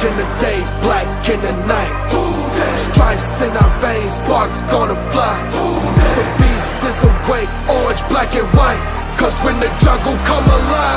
In the day, black in the night. Stripes in our veins, sparks gonna fly. The beast is awake, orange, black and white. Cause when the jungle come alive.